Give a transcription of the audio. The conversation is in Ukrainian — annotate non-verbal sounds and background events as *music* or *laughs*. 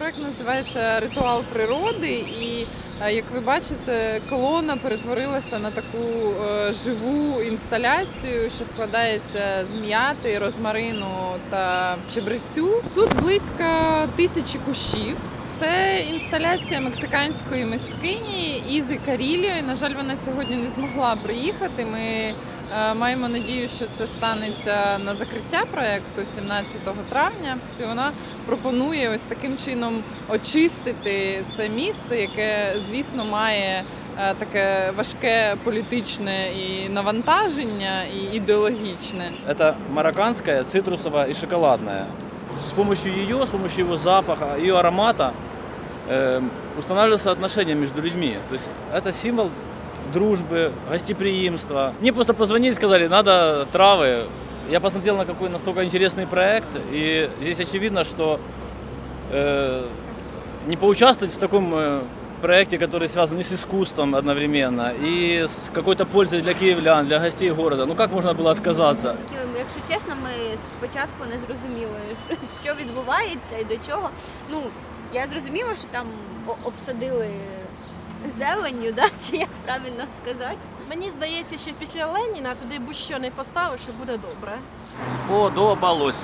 проект називається Ритуал природи, і е, як ви бачите, колона перетворилася на таку е, живу інсталяцію, що складається з м'яти, розмарину та чебрецю. Тут близько тисячі кущів. Це інсталяція мексиканської мисткині Ізи Каріліо. На жаль, вона сьогодні не змогла приїхати. Ми маємо надію, що це станеться на закриття проекту 17 травня. І вона пропонує ось таким чином очистити це місце, яке, звісно, має е, таке важке політичне і навантаження, і ідеологічне. Это марокканская, цитрусовая и шоколадная. С помощью ее, с помощью его запаха, ее аромата э, устанавливаются отношения между людьми. То есть это символ дружбы, гостеприимства. Мне просто позвонили, сказали, надо травы. Я посмотрел на какой настолько интересный проект, и здесь очевидно, что э, не поучаствовать в таком э, проекте, который связан и с искусством одновременно, и с какой-то пользой для киевлян, для гостей города. Ну как можно было отказаться? Ну, Якщо чесно, ми спочатку не зрозуміли, що- *laughs* що відбувається і до чого. Ну, я зрозуміла, що там о- обсадили зеленню, да? чи як правильно сказати. Мені здається, що після Леніна туди будь-що не поставиш, і буде добре. Сподобалось.